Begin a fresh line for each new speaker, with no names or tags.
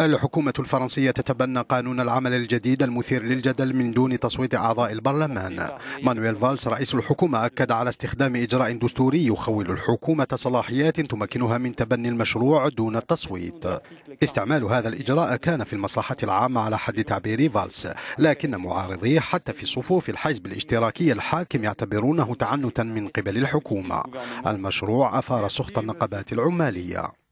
الحكومة الفرنسية تتبنى قانون العمل الجديد المثير للجدل من دون تصويت أعضاء البرلمان. مانويل فالس رئيس الحكومة أكد على استخدام إجراء دستوري يخول الحكومة صلاحيات تمكنها من تبني المشروع دون التصويت. استعمال هذا الإجراء كان في المصلحة العامة على حد تعبير فالس لكن معارضيه حتى في صفوف الحزب الاشتراكي الحاكم يعتبرونه تعنتا من قبل الحكومة. المشروع أثار سخط النقابات العمالية.